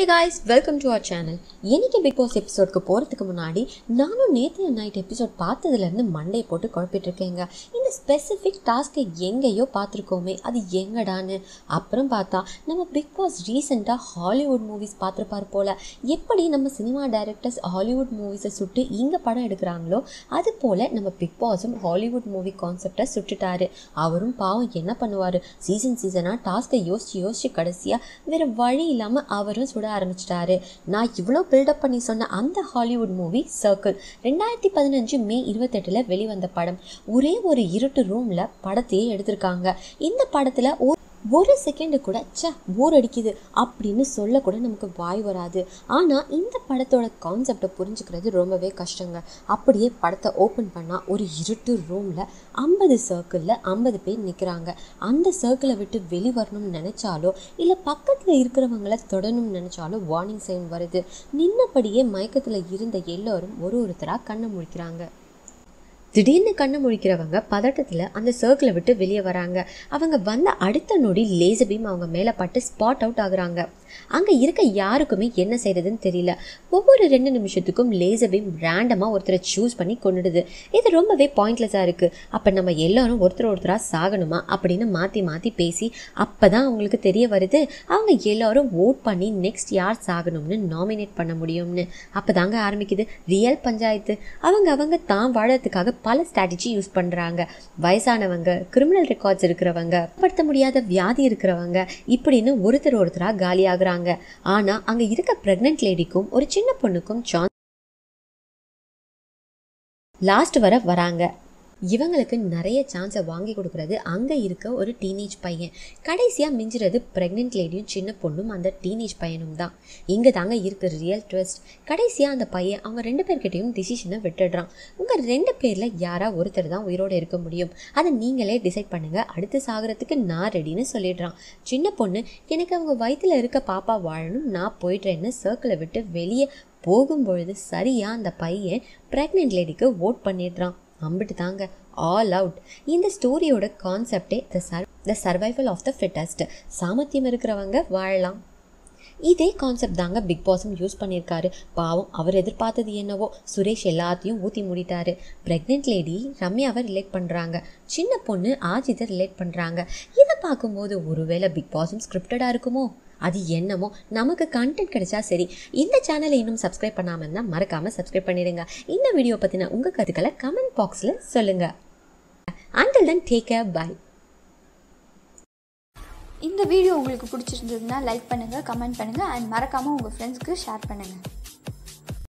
Guys welcome to our channel இன்னைக்கு Bigg Boss எபிசோட்க்கு போகிறதுக்கு முன்னாடி நானும் நேற்று நைட் எபிசோட் பார்த்ததுலேருந்து மண்டை போட்டு குழப்பிட்டுருக்கேங்க ஒரு ஸ்பெசிஃபிக் டாஸ்க்கை எங்கேயோ பார்த்துருக்கோமே அது எங்கடான்னு. அப்புறம் பார்த்தா நம்ம பிக் பாஸ் ரீசெண்டாக ஹாலிவுட் மூவிஸ் பார்த்துருப்பார் போல். எப்படி நம்ம சினிமா டைரக்டர்ஸ் ஹாலிவுட் மூவிஸை சுட்டு இங்கே படம் எடுக்கிறாங்களோ அது போல் நம்ம பிக் பாஸும் ஹாலிவுட் மூவி கான்செப்டை சுட்டுட்டாரு. அவரும் பாவம் என்ன பண்ணுவார்? சீசன் சீசனாக டாஸ்க்கை யோசிச்சு யோசிச்சு கடைசியாக வேறு வழி இல்லாமல் அவரும் சுட ஆரம்பிச்சிட்டாரு. நான் இவ்வளோ பில்டப் பண்ணி சொன்ன அந்த ஹாலிவுட் மூவி சர்க்கிள் ரெண்டாயிரத்தி பதினஞ்சு மே இருபத்தெட்டில் வெளிவந்த படம். ஒரே ஒரு இருட்டு ரூமில் படத்தையே எடுத்திருக்காங்க. இந்த படத்தில் ஒரு ஒரு செகண்டு கூட ச போர் அடிக்குது அப்படின்னு சொல்லக்கூட நமக்கு வாய் வராது. ஆனால் இந்த படத்தோட கான்செப்டை புரிஞ்சுக்கிறது ரொம்பவே கஷ்டங்க. அப்படியே படத்தை ஓப்பன் பண்ணால் ஒரு இருட்டு ரூமில் ஐம்பது சர்க்கிளில் ஐம்பது பேர் நிற்கிறாங்க அந்த சர்க்கிளை விட்டு வெளிவரணும்னு நினச்சாலோ இல்லை பக்கத்தில் இருக்கிறவங்கள தொடணும்னு நினச்சாலோ வார்னிங் சைன் வருது. நின்னபடியே மயக்கத்தில் இருந்த எல்லோரும் ஒரு ஒருத்தராக கண்ணை முழிக்கிறாங்க. திடீர்னு கண்ணு முழிக்கிறவங்க பதட்டத்தில் அந்த சர்க்கிளை விட்டு வெளியே வராங்க. அவங்க வந்த அடுத்த நொடி லேசர் பீம் அவங்க மேலே பட்டு ஸ்பாட் அவுட் ஆகுறாங்க. அங்கே இருக்க யாருக்குமே என்ன செய்யறதுன்னு தெரியல. ஒவ்வொரு ரெண்டு நிமிஷத்துக்கும் லேசர் பீம் ரேண்டமாக ஒருத்தரை சூஸ் பண்ணி கொண்டுடுது. இது ரொம்பவே பாயிண்ட்லெஸ்ஸாக இருக்குது அப்போ நம்ம எல்லாரும் ஒருத்தர் ஒருத்தராக சாகணுமா அப்படின்னு மாற்றி மாற்றி பேசி அப்போ தான் அவங்களுக்கு தெரிய வருது. அவங்க எல்லாரும் ஓட் பண்ணி நெக்ஸ்ட் யார் சாகணும்னு நாமினேட் பண்ண முடியும்னு. அப்போ தாங்க ஆரம்பிக்குது ரியல் பஞ்சாயத்து. அவங்க அவங்க தான் வாழறதுக்காக பல ஸ்ட்ராட்டஜி யூஸ் பண்ணுறாங்க வயசானவங்க கிரிமினல் ரெக்கார்ட்ஸ் இருக்கிறவங்க படுத்த முடியாத வியாதி இருக்கிறவங்க இப்படின்னு ஒருத்தர் ஒருத்தராக காலியாகிறாங்க ஆனா அங்க இருக்க ப்ரெக்னென்ட் லேடிக்கும் ஒரு சின்ன பொண்ணுக்கும் சான்ஸ் லாஸ்ட் வர வராங்க. இவங்களுக்கு நிறைய சான்ஸை வாங்கி கொடுக்குறது அங்கே இருக்க ஒரு டீனேஜ் பையன். கடைசியாக மிஞ்சுறது ப்ரெக்னென்ட் லேடியும் சின்ன பொண்ணும் அந்த டீனேஜ் பையனும் தான். இங்கே தாங்க இருக்கிற ரியல் ட்விஸ்ட் கடைசியாக அந்த பையன் அவங்க ரெண்டு பேர்கிட்டையும் டிசிஷனை விட்டுடுறான். உங்கள் ரெண்டு பேரில் யாராக ஒருத்தர் தான் உயிரோடு இருக்க முடியும். அதை நீங்களே டிசைட் பண்ணுங்கள் அடுத்து சாகிறதுக்கு நான் ரெடின்னு சொல்லிடுறான். சின்ன பொண்ணு எனக்கு அவங்க வயிற்றில் இருக்க பாப்பா வாழணும் நான் போயிடுறேன்னு சர்க்கிளை விட்டு வெளியே போகும்பொழுது சரியாக அந்த பையன் ப்ரெக்னென்ட் லேடிக்கு ஓட் பண்ணிடுறான். அம்பிட்டு தாங்க. ஆல் அவுட் இந்த ஸ்டோரியோட கான்செப்டே the sur the survival of the fittest சாமர்த்தியம் இருக்கிறவங்க வாழலாம். இதே கான்செப்ட் தாங்க பிக் பாஸும் யூஸ் பண்ணியிருக்காரு. பாவம் அவர் எதிர்பார்த்தது என்னவோ? சுரேஷ் எல்லாத்தையும் ஊற்றி மூடிட்டாரு. ப்ரெக்னென்ட் லேடி ரம்யாவை ரிலேட் பண்ணுறாங்க சின்ன பொண்ணு ஆஜிதை ரிலேட் பண்ணுறாங்க இதை பார்க்கும்போது ஒருவேளை பிக் பாஸும் ஸ்கிரிப்டடாக இருக்குமோ? அது என்னமோ நமக்கு கண்டென்ட் கிடைச்சா சரி. இந்த சேனலை இன்னும் சப்ஸ்கிரைப் பண்ணாமல் இருந்தால் மறக்காமல் சப்ஸ்கிரைப் பண்ணிடுங்க. இந்த வீடியோ பற்றின உங்கள் கருத்துக்களை கமெண்ட் பாக்ஸில் சொல்லுங்கள் until then take care bye இந்த வீடியோ உங்களுக்கு பிடிச்சிருந்ததுன்னா லைக் பண்ணுங்கள் கமெண்ட் பண்ணுங்கள் அண்ட் மறக்காமல் உங்கள் ஃப்ரெண்ட்ஸ்க்கு ஷேர் பண்ணுங்கள்